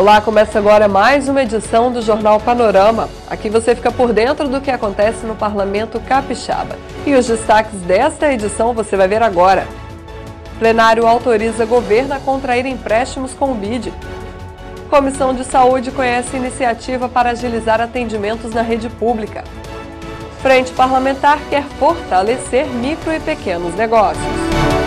Olá, começa agora mais uma edição do Jornal Panorama. Aqui você fica por dentro do que acontece no Parlamento Capixaba. E os destaques desta edição você vai ver agora. Plenário autoriza governo a contrair empréstimos com o BID. Comissão de Saúde conhece iniciativa para agilizar atendimentos na rede pública. Frente Parlamentar quer fortalecer micro e pequenos negócios.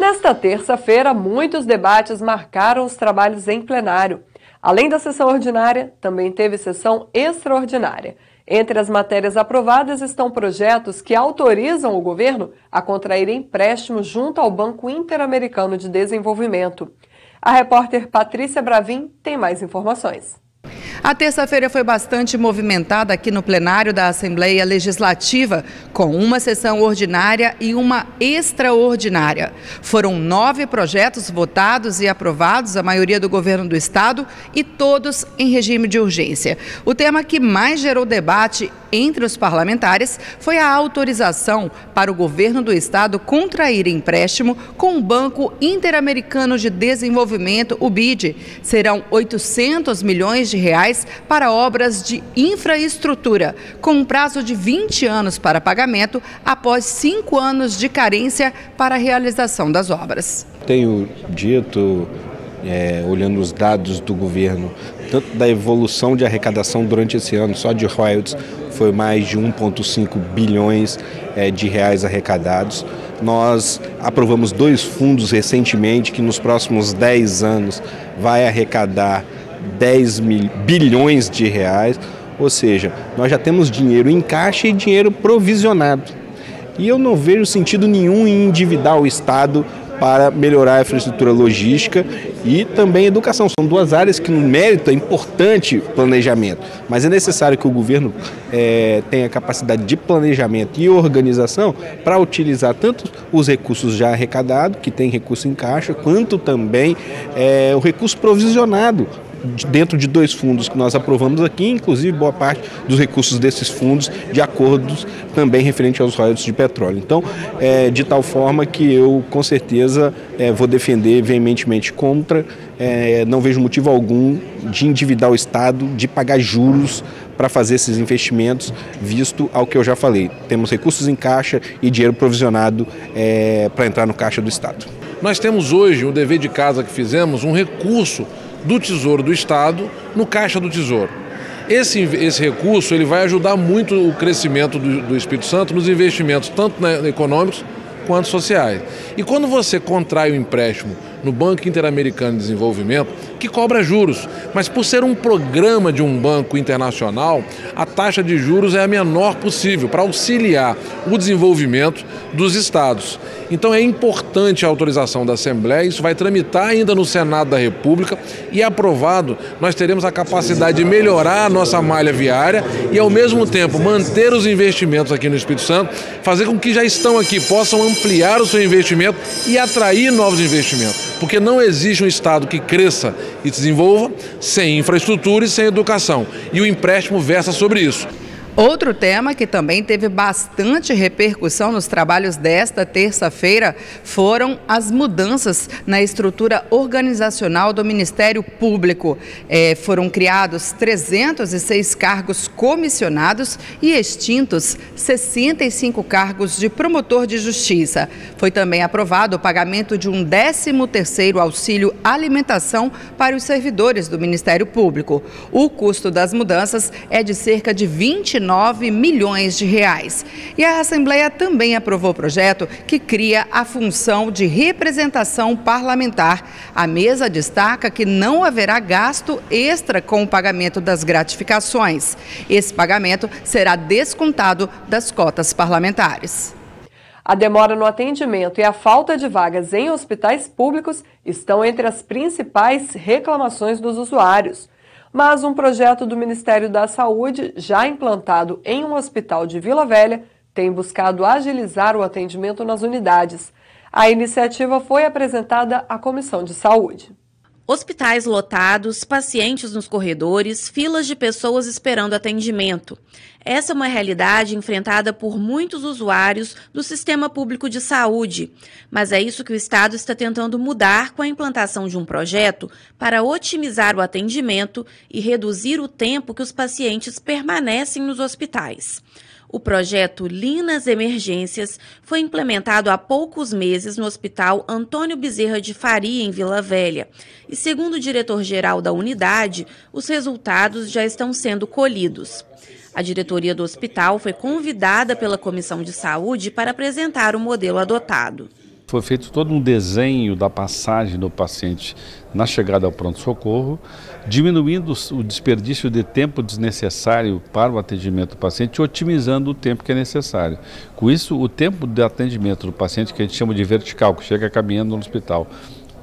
Nesta terça-feira, muitos debates marcaram os trabalhos em plenário. Além da sessão ordinária, também teve sessão extraordinária. Entre as matérias aprovadas estão projetos que autorizam o governo a contrair empréstimos junto ao Banco Interamericano de Desenvolvimento. A repórter Patrícia Bravin tem mais informações. A terça-feira foi bastante movimentada aqui no plenário da Assembleia Legislativa, com uma sessão ordinária e uma extraordinária. Foram nove projetos votados e aprovados, a maioria do governo do Estado, e todos em regime de urgência. O tema que mais gerou debate entre os parlamentares foi a autorização para o governo do Estado contrair empréstimo com o Banco Interamericano de Desenvolvimento, o BID. Serão 800 milhões de reais reais para obras de infraestrutura, com um prazo de 20 anos para pagamento após cinco anos de carência para a realização das obras. Tenho dito, é, olhando os dados do governo, tanto da evolução de arrecadação durante esse ano, só de royalties foi mais de 1,5 bilhões é, de reais arrecadados. Nós aprovamos dois fundos recentemente que nos próximos 10 anos vai arrecadar 10 mil, bilhões de reais, ou seja, nós já temos dinheiro em caixa e dinheiro provisionado. E eu não vejo sentido nenhum em endividar o Estado para melhorar a infraestrutura logística e também educação. São duas áreas que, no mérito, é importante planejamento, mas é necessário que o governo é, tenha capacidade de planejamento e organização para utilizar tanto os recursos já arrecadados, que tem recurso em caixa, quanto também é, o recurso provisionado dentro de dois fundos que nós aprovamos aqui, inclusive boa parte dos recursos desses fundos de acordos também referente aos royalties de petróleo. Então, é, de tal forma que eu com certeza é, vou defender veementemente contra, é, não vejo motivo algum de endividar o Estado, de pagar juros para fazer esses investimentos, visto ao que eu já falei. Temos recursos em caixa e dinheiro provisionado é, para entrar no caixa do Estado. Nós temos hoje, o dever de casa que fizemos, um recurso do Tesouro do Estado no Caixa do Tesouro. Esse, esse recurso ele vai ajudar muito o crescimento do, do Espírito Santo nos investimentos, tanto na, econômicos quanto sociais. E quando você contrai o empréstimo no Banco Interamericano de Desenvolvimento, que cobra juros, mas por ser um programa de um banco internacional, a taxa de juros é a menor possível para auxiliar o desenvolvimento dos estados. Então é importante a autorização da Assembleia, isso vai tramitar ainda no Senado da República e aprovado, nós teremos a capacidade de melhorar a nossa malha viária e ao mesmo tempo manter os investimentos aqui no Espírito Santo, fazer com que já estão aqui possam ampliar o seu investimento e atrair novos investimentos porque não existe um Estado que cresça e desenvolva sem infraestrutura e sem educação. E o empréstimo versa sobre isso. Outro tema que também teve bastante repercussão nos trabalhos desta terça-feira foram as mudanças na estrutura organizacional do Ministério Público. É, foram criados 306 cargos comissionados e extintos 65 cargos de promotor de justiça. Foi também aprovado o pagamento de um 13º auxílio alimentação para os servidores do Ministério Público. O custo das mudanças é de cerca de 29 9 milhões de reais. E a Assembleia também aprovou o projeto que cria a função de representação parlamentar. A mesa destaca que não haverá gasto extra com o pagamento das gratificações. Esse pagamento será descontado das cotas parlamentares. A demora no atendimento e a falta de vagas em hospitais públicos estão entre as principais reclamações dos usuários mas um projeto do Ministério da Saúde, já implantado em um hospital de Vila Velha, tem buscado agilizar o atendimento nas unidades. A iniciativa foi apresentada à Comissão de Saúde. Hospitais lotados, pacientes nos corredores, filas de pessoas esperando atendimento. Essa é uma realidade enfrentada por muitos usuários do sistema público de saúde. Mas é isso que o Estado está tentando mudar com a implantação de um projeto para otimizar o atendimento e reduzir o tempo que os pacientes permanecem nos hospitais. O projeto Linas Emergências foi implementado há poucos meses no Hospital Antônio Bezerra de Faria, em Vila Velha. E, segundo o diretor-geral da unidade, os resultados já estão sendo colhidos. A diretoria do hospital foi convidada pela Comissão de Saúde para apresentar o modelo adotado. Foi feito todo um desenho da passagem do paciente na chegada ao pronto-socorro, diminuindo o desperdício de tempo desnecessário para o atendimento do paciente otimizando o tempo que é necessário. Com isso, o tempo de atendimento do paciente, que a gente chama de vertical, que chega caminhando no hospital,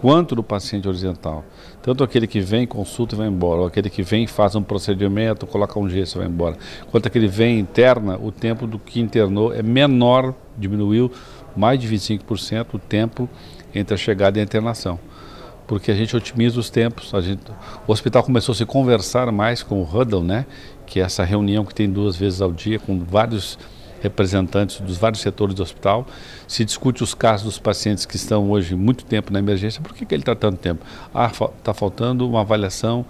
quanto do paciente horizontal. Tanto aquele que vem, consulta e vai embora, ou aquele que vem, faz um procedimento, coloca um gesso e vai embora. Quanto aquele vem interna, o tempo do que internou é menor, diminuiu mais de 25% o tempo entre a chegada e a internação. Porque a gente otimiza os tempos. Gente, o hospital começou a se conversar mais com o Huddle, né? que é essa reunião que tem duas vezes ao dia com vários representantes dos vários setores do hospital. Se discute os casos dos pacientes que estão hoje muito tempo na emergência. Por que, que ele está tanto tempo? Ah, está faltando uma avaliação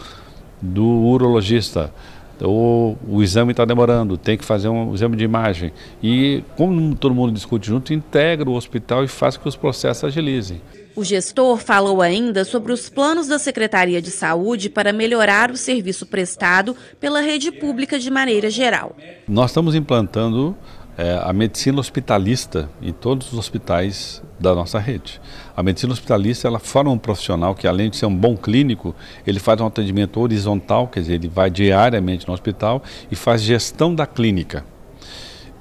do urologista ou o exame está demorando, tem que fazer um exame de imagem. E como todo mundo discute junto, integra o hospital e faz com que os processos agilizem. O gestor falou ainda sobre os planos da Secretaria de Saúde para melhorar o serviço prestado pela rede pública de maneira geral. Nós estamos implantando é, a medicina hospitalista em todos os hospitais da nossa rede. A medicina hospitalista ela forma um profissional que além de ser um bom clínico, ele faz um atendimento horizontal, quer dizer, ele vai diariamente no hospital e faz gestão da clínica.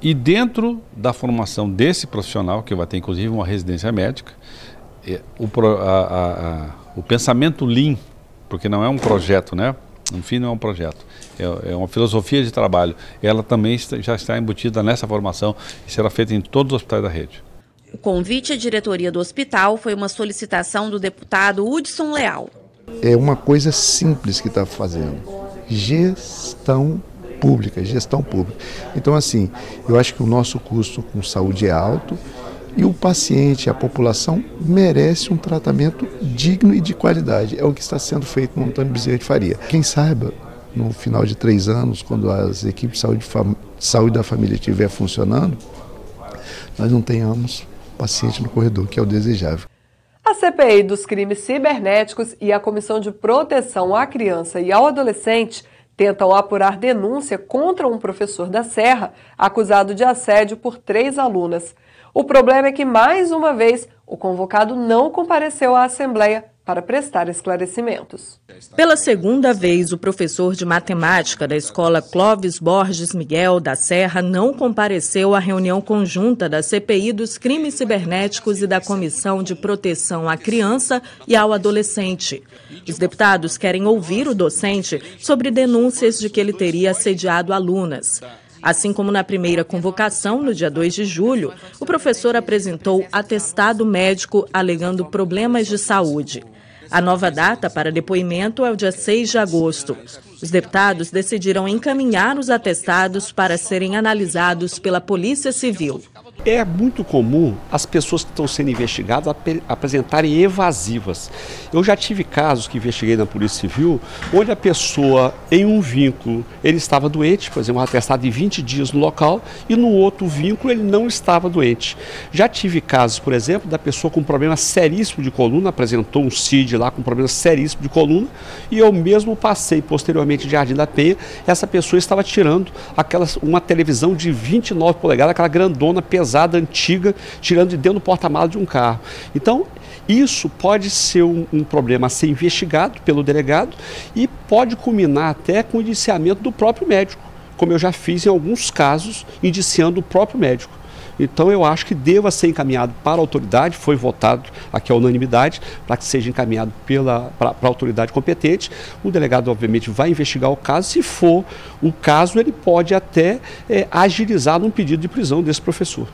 E dentro da formação desse profissional, que vai ter inclusive uma residência médica, o, a, a, a, o pensamento Lean, porque não é um projeto, né? No fim, não é um projeto, é, é uma filosofia de trabalho. Ela também está, já está embutida nessa formação e será feita em todos os hospitais da rede. O convite à diretoria do hospital foi uma solicitação do deputado Hudson Leal. É uma coisa simples que está fazendo: gestão pública, gestão pública. Então, assim, eu acho que o nosso custo com saúde é alto e o paciente, a população, merece um tratamento digno e de qualidade. É o que está sendo feito no Antônio Bezerra de Faria. Quem saiba, no final de três anos, quando as equipes de saúde, saúde da família estiver funcionando, nós não tenhamos paciente no corredor, que é o desejável. A CPI dos crimes cibernéticos e a Comissão de Proteção à Criança e ao Adolescente tentam apurar denúncia contra um professor da Serra acusado de assédio por três alunas. O problema é que, mais uma vez, o convocado não compareceu à Assembleia para prestar esclarecimentos. Pela segunda vez, o professor de matemática da escola Clóvis Borges Miguel da Serra não compareceu à reunião conjunta da CPI dos crimes cibernéticos e da Comissão de Proteção à Criança e ao Adolescente. Os deputados querem ouvir o docente sobre denúncias de que ele teria assediado alunas. Assim como na primeira convocação, no dia 2 de julho, o professor apresentou atestado médico alegando problemas de saúde. A nova data para depoimento é o dia 6 de agosto. Os deputados decidiram encaminhar os atestados para serem analisados pela Polícia Civil. É muito comum as pessoas que estão sendo investigadas ap apresentarem evasivas. Eu já tive casos que investiguei na Polícia Civil, onde a pessoa, em um vínculo, ele estava doente, por exemplo, um atestado de 20 dias no local, e no outro vínculo ele não estava doente. Já tive casos, por exemplo, da pessoa com problema seríssimo de coluna, apresentou um CID lá com problema seríssimo de coluna, e eu mesmo passei posteriormente de Jardim da Penha, essa pessoa estava tirando aquela, uma televisão de 29 polegadas, aquela grandona pesada pesada, antiga, tirando de dentro do porta-malas de um carro. Então, isso pode ser um, um, problema a ser investigado pelo delegado e pode culminar até com o indiciamento do próprio médico, como eu já fiz em alguns casos, indiciando o próprio médico. Então eu acho que deva ser encaminhado para a autoridade, foi votado aqui a unanimidade, para que seja encaminhado para a autoridade competente. O delegado, obviamente, vai investigar o caso. Se for o caso, ele pode até é, agilizar num pedido de prisão desse professor.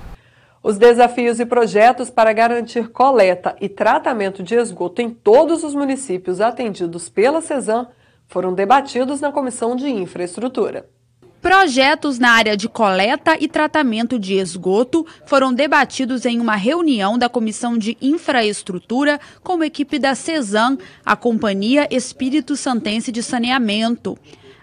Os desafios e projetos para garantir coleta e tratamento de esgoto em todos os municípios atendidos pela CESAM foram debatidos na Comissão de Infraestrutura. Projetos na área de coleta e tratamento de esgoto foram debatidos em uma reunião da Comissão de Infraestrutura com a equipe da CESAM, a Companhia Espírito Santense de Saneamento.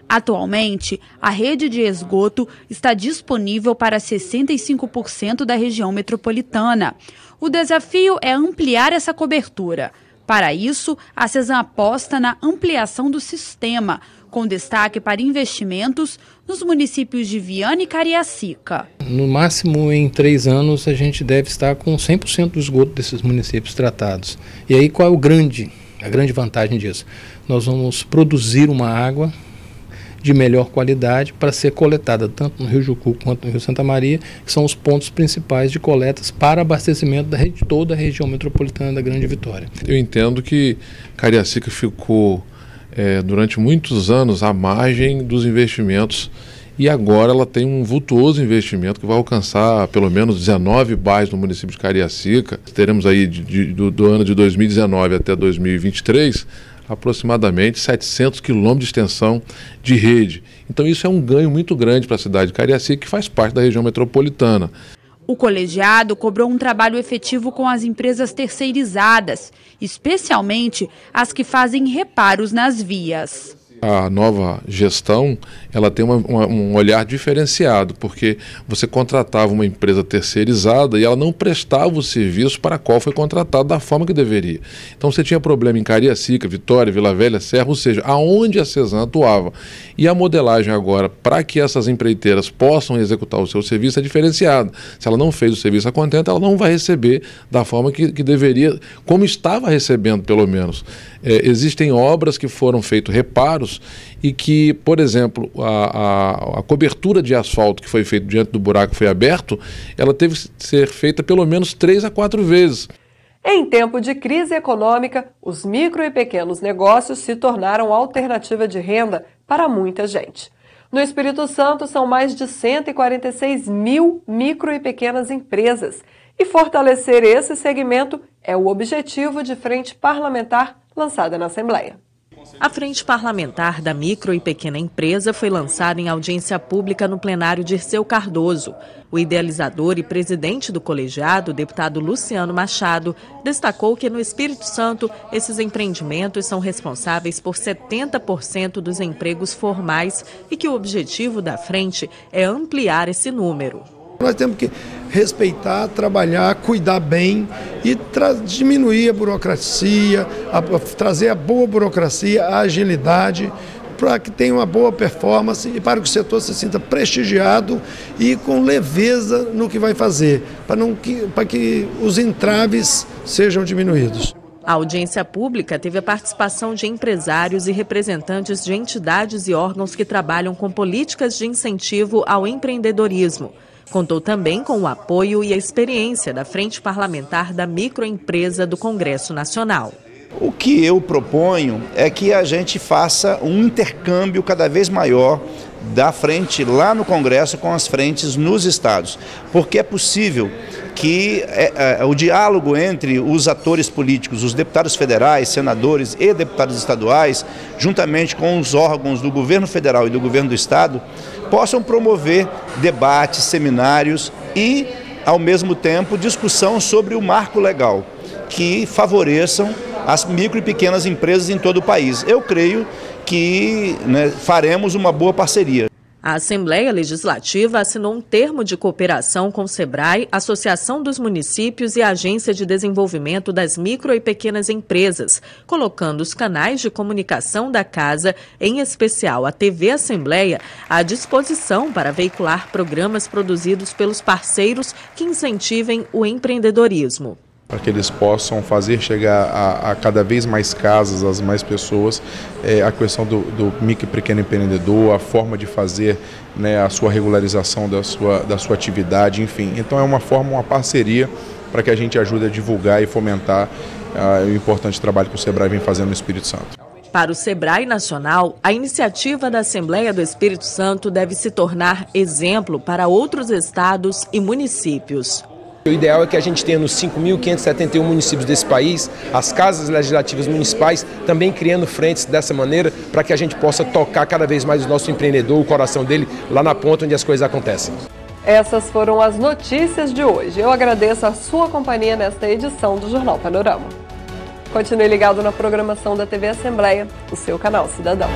Atualmente, a rede de esgoto está disponível para 65% da região metropolitana. O desafio é ampliar essa cobertura. Para isso, a CESAM aposta na ampliação do sistema, com destaque para investimentos nos municípios de Viana e Cariacica. No máximo em três anos a gente deve estar com 100% do esgoto desses municípios tratados. E aí qual é o grande, a grande vantagem disso? Nós vamos produzir uma água de melhor qualidade para ser coletada tanto no Rio Jucu quanto no Rio Santa Maria, que são os pontos principais de coletas para abastecimento de toda a região metropolitana da Grande Vitória. Eu entendo que Cariacica ficou é, durante muitos anos à margem dos investimentos e agora ela tem um vultuoso investimento que vai alcançar pelo menos 19 bairros no município de Cariacica. Teremos aí de, de, do, do, ano de 2019 até 2023 aproximadamente 700 quilômetros de extensão de rede. Então isso é um ganho muito grande para a cidade de Cariacica, que faz parte da região metropolitana. O colegiado cobrou um trabalho efetivo com as empresas terceirizadas, especialmente as que fazem reparos nas vias a nova gestão ela tem uma, uma, um olhar diferenciado, porque você contratava uma empresa terceirizada e ela não prestava o serviço para qual foi contratado da forma que deveria. Então você tinha problema em Cariacica, Vitória, Vila Velha, Serra, ou seja, aonde a Cesan atuava. E a modelagem agora, para que essas empreiteiras possam executar o seu serviço, é diferenciada. Se ela não fez o serviço a contento, ela não vai receber da forma que, que deveria, como estava recebendo, pelo menos. É, existem obras que foram feitos reparos e que, por exemplo, a, a, a, cobertura de asfalto que foi feita diante do buraco foi aberto, ela teve que ser feita pelo menos três a quatro vezes. Em tempo de crise econômica, os micro e pequenos negócios se tornaram alternativa de renda para muita gente. No Espírito Santo, são mais de 146 mil micro e pequenas empresas. E fortalecer esse segmento é o objetivo de frente parlamentar lançada na Assembleia. A Frente Parlamentar da Micro e Pequena Empresa foi lançada em audiência pública no plenário de Seu Cardoso. O idealizador e presidente do colegiado, deputado Luciano Machado, destacou que no Espírito Santo esses empreendimentos são responsáveis por 70% dos empregos formais e que o objetivo da frente é ampliar esse número. Nós temos que respeitar, trabalhar, cuidar bem e diminuir a burocracia, a, trazer a boa burocracia, a agilidade, para que tenha uma boa performance e para que o setor se sinta prestigiado e com leveza no que vai fazer, para, que, para que os entraves sejam diminuídos. A audiência pública teve a participação de empresários e representantes de entidades e órgãos que trabalham com políticas de incentivo ao empreendedorismo. Contou também com o apoio e a experiência da Frente Parlamentar da Microempresa do Congresso Nacional. O que eu proponho é que a gente faça um intercâmbio cada vez maior da frente lá no Congresso com as frentes nos estados, porque é possível que é, é, o diálogo entre os atores políticos, os deputados federais, senadores e deputados estaduais, juntamente com os órgãos do governo federal e do governo do estado, possam promover debates, seminários e, ao mesmo tempo, discussão sobre o marco legal que favoreçam as micro e pequenas empresas em todo o país. Eu creio que né, faremos uma boa parceria. A Assembleia Legislativa assinou um termo de cooperação com o SEBRAE, Associação dos Municípios e Agência de Desenvolvimento das Micro e Pequenas Empresas, colocando os canais de comunicação da Casa, em especial a TV Assembleia, à disposição para veicular programas produzidos pelos parceiros que incentivem o empreendedorismo para que eles possam fazer chegar a, a, cada vez mais casas, às mais pessoas, é, a questão do, do micro e pequeno empreendedor, a forma de fazer né, a sua regularização da sua, da sua atividade, enfim. Então é uma forma, uma parceria para que a gente ajude a divulgar e fomentar uh, o importante trabalho que o SEBRAE vem fazendo no Espírito Santo. Para o Sebrae Nacional, a iniciativa da Assembleia do Espírito Santo deve se tornar exemplo para outros estados e municípios. O ideal é que a gente tenha nos 5.571 municípios desse país, as casas legislativas municipais também criando frentes dessa maneira para que a gente possa tocar cada vez mais o nosso empreendedor, o coração dele, lá na ponta onde as coisas acontecem. Essas foram as notícias de hoje. Eu agradeço a sua companhia nesta edição do Jornal Panorama. Continue ligado na programação da TV Assembleia, o seu canal Cidadão.